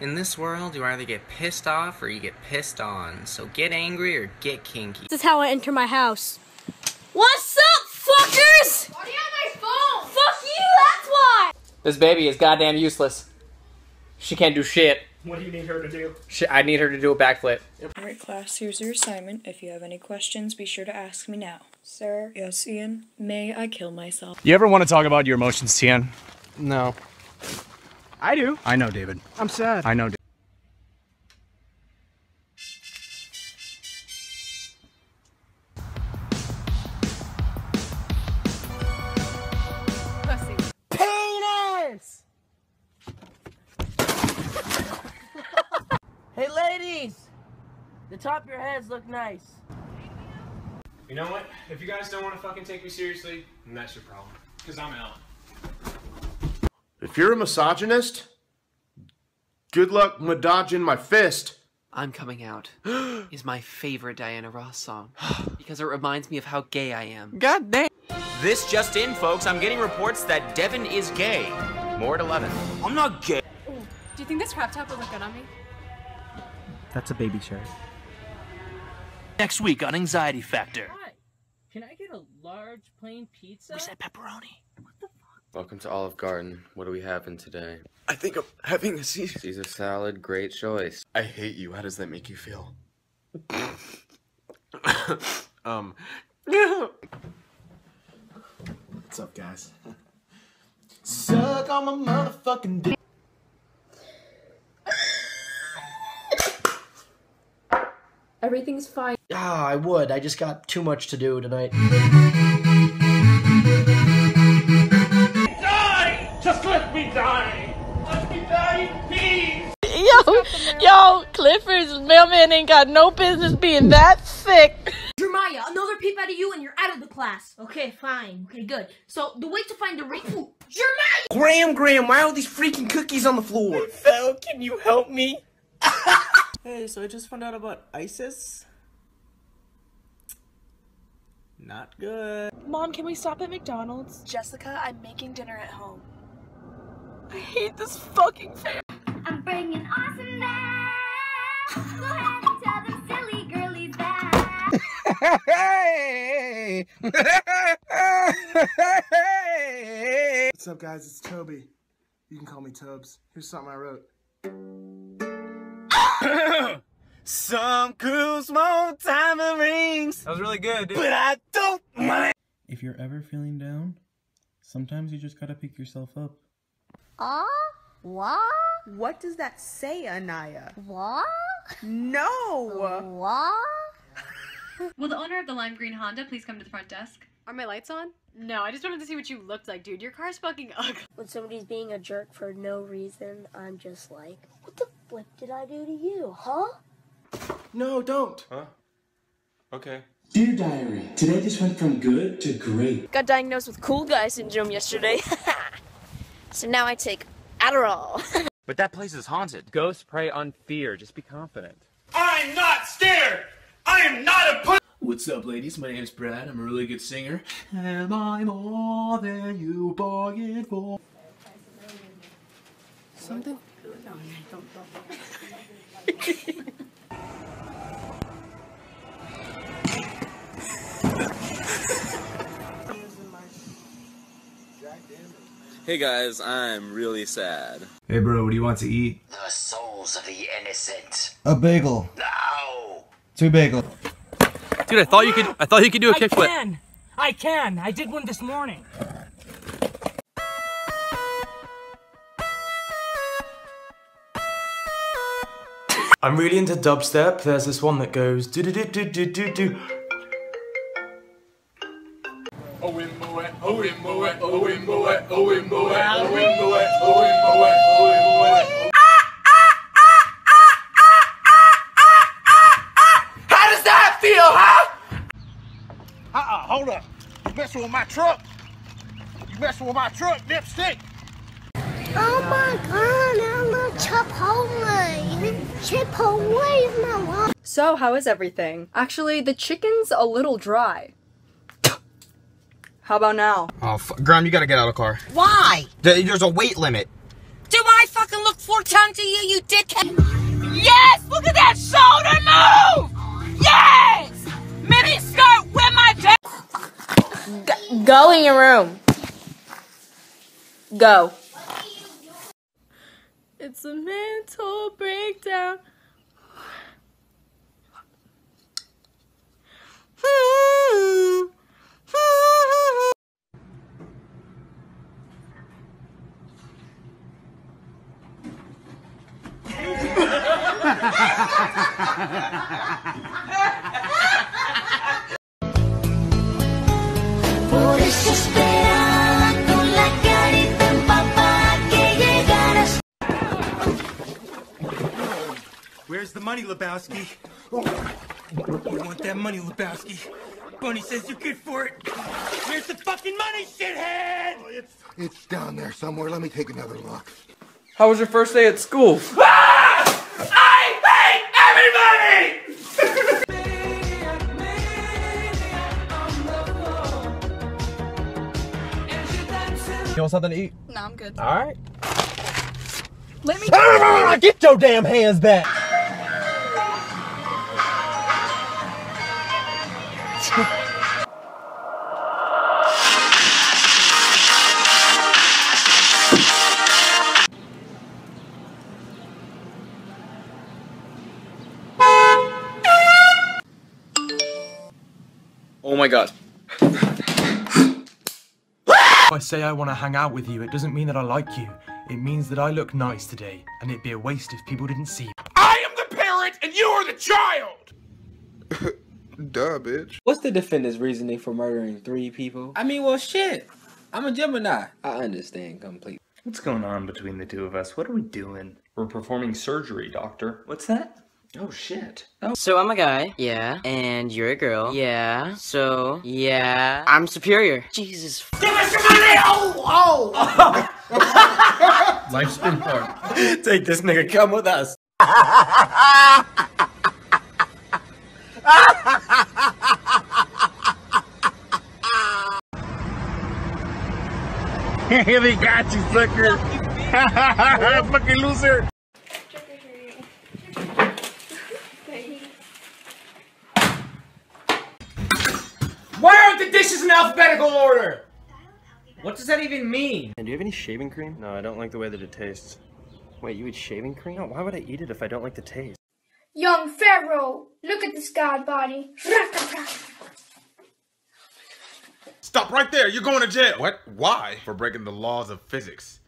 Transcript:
In this world, you either get pissed off or you get pissed on. So get angry or get kinky. This is how I enter my house. What's up, fuckers? Why do you have my phone? Fuck you, that's why! This baby is goddamn useless. She can't do shit. What do you need her to do? She, I need her to do a backflip. Alright, class, here's your assignment. If you have any questions, be sure to ask me now. Sir? Yes, Ian? May I kill myself? You ever want to talk about your emotions, Tian? No. I do. I know, David. I'm sad. I know. David. Penis! hey, ladies! The top of your heads look nice. You know what? If you guys don't want to fucking take me seriously, then that's your problem. Because I'm out. If you're a misogynist, good luck madodging my fist. I'm Coming Out is my favorite Diana Ross song because it reminds me of how gay I am. God damn. This just in, folks. I'm getting reports that Devin is gay. More at 11. I'm not gay. Do you think this crop top will look good on me? That's a baby shirt. Next week on Anxiety Factor. Hi. Can I get a large plain pizza? Where's that pepperoni? Welcome to Olive Garden. What do we have in today? I think I'm having a seizure. Caesar salad, great choice. I hate you. How does that make you feel? um. What's up, guys? Suck on my motherfucking dick. Everything's fine. Ah, I would. I just got too much to do tonight. Yo, yo, Clifford's mailman ain't got no business being that sick. Jeremiah, another peep out of you and you're out of the class. Okay, fine. Okay, good. So the way to find the ring. Ooh, Jeremiah! Graham, Graham, why are all these freaking cookies on the floor? Phil, can you help me? Hey, so I just found out about ISIS. Not good. Mom, can we stop at McDonald's? Jessica, I'm making dinner at home. I hate this fucking family. I'm bringing awesome Hey! What's up, guys? It's Toby. You can call me Tobes. Here's something I wrote. Some cool small tamarines. That was really good, dude. But I don't mind. If you're ever feeling down, sometimes you just gotta pick yourself up. Ah? What? What does that say, Anaya? What? No! What? Will the owner of the lime green Honda please come to the front desk? Are my lights on? No, I just wanted to see what you looked like, dude. Your car's fucking ugly. When somebody's being a jerk for no reason, I'm just like, what the flip did I do to you, huh? No, don't. Huh? Okay. Dear Diary, today just went from good to great. Got diagnosed with cool guy syndrome yesterday. so now I take Adderall. But that place is haunted. Ghosts prey on fear. Just be confident. I'm not scared! I am not a pussy! What's up, ladies? My name's Brad. I'm a really good singer. Am I more than you bargained for? Something. Hey guys, I'm really sad. Hey, bro, what do you want to eat? The souls of the innocent. A bagel. No! Two bagel. Dude, I thought you could. I thought you could do a kickflip. I can! I can! I did one this morning. I'm really into dubstep. There's this one that goes do do do do do do do. Oh, oh, oh, oh, oh, oh, oh. How does that feel, huh? Uh-uh, hold up. You messing with my truck? You messing with my truck, dipstick? Oh my god, I love Chipotle. Chipotle is my love. So, how is everything? Actually, the chicken's a little dry. How about now? Oh, f- Graham, you gotta get out of the car. Why? There's a weight limit. Do I fucking look 410 to you, you dickhead? Yes! Look at that shoulder move! Yes! Mini skirt with my back. Go in your room. Go. It's a mental breakdown. Por eso esperaba con la carita empapada que llegaras. Where's the money, Lebowski? You want that money, Lebowski? Bunny says you're good for it. Where's the fucking money, shithead? Oh, it's, it's down there somewhere. Let me take another look. How was your first day at school? I hate everybody! You want something to eat? No, I'm good. All right. Let me. Get your damn hands back! My god. If I say I want to hang out with you, it doesn't mean that I like you. It means that I look nice today, and it'd be a waste if people didn't see. I am the parent and you are the child! Duh, bitch. What's the defendant's reasoning for murdering three people? I mean, well, shit. I'm a Gemini. I understand completely. What's going on between the two of us? What are we doing? We're performing surgery, doctor. What's that? Oh shit. Oh. So I'm a guy, yeah, and you're a girl, yeah. So yeah, I'm superior. Jesus. Give us your money! Oh! Oh! Life's been hard. Take this nigga, come with us. Here they got you, sucker. Fucking loser. Why aren't the dishes in alphabetical order? What does that even mean? And do you have any shaving cream? No, I don't like the way that it tastes. Wait, you eat shaving cream? No, why would I eat it if I don't like the taste? Young Pharaoh, look at this god body. Stop right there. You're going to jail. What? Why? For breaking the laws of physics.